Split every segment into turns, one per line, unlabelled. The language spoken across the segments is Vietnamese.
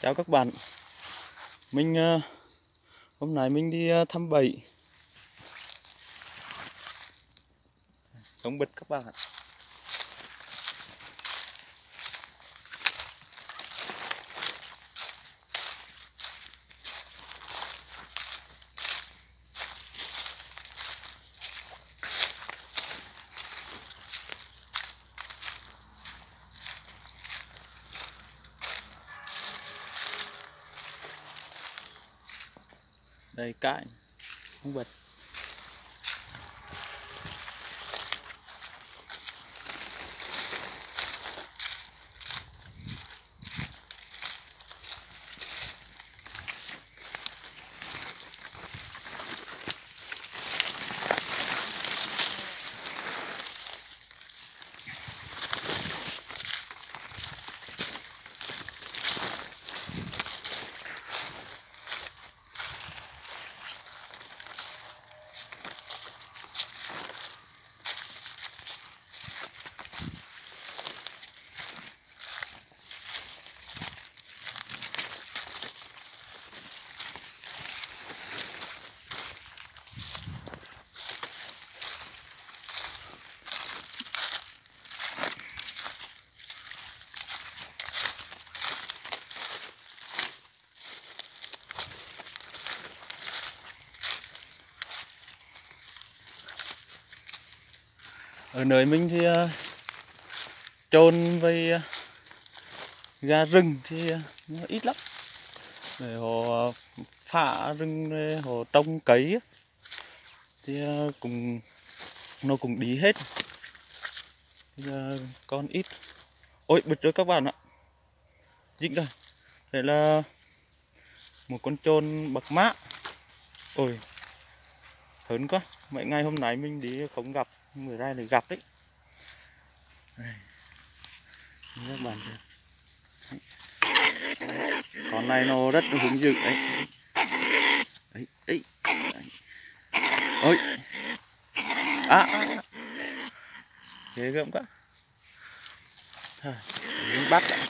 chào các bạn. Mình ờ, hôm nay mình đi ờ, thăm bẫy chống bịch các bạn đây cãi. Không bật. Ở nơi mình thì uh, chôn với uh, gà rừng thì uh, nó ít lắm. Để họ phá rừng để họ trông cấy thì uh, cũng nó cũng đi hết. Giờ còn ít. Ôi bật rồi các bạn ạ. Dính rồi. Đây là một con trôn bạc mã. Ôi hớn quá. Mấy ngày hôm nay mình đi không gặp người ra để gặp đấy các bạn chưa con này nó rất hứng dữ đấy ấy ấy. Ôi. À, à, à, ghê gớm quá. Thôi, bắt lại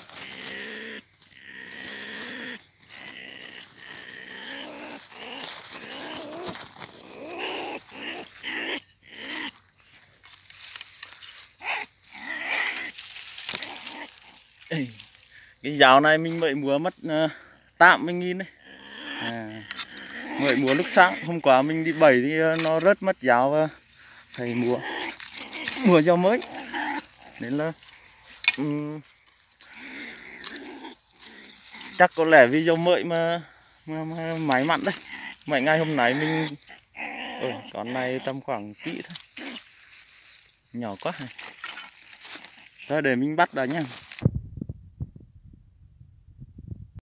cái giáo này mình mới mua mất uh, tạm mình nghìn đấy. À, mới mua lúc sáng hôm qua mình đi bảy thì uh, nó rớt mất giáo và phải mua. Mua giáo mới. Nên là um, chắc có lẽ vì giáo mới mà, mà, mà máy mặn đấy. Mấy ngày hôm nay mình ừ, con này tầm khoảng kỹ thôi. Nhỏ quá này rồi để mình bắt đã nhá